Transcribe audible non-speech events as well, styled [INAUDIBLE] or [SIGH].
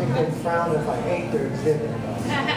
think they'd frown if I ate their exhibit. [LAUGHS]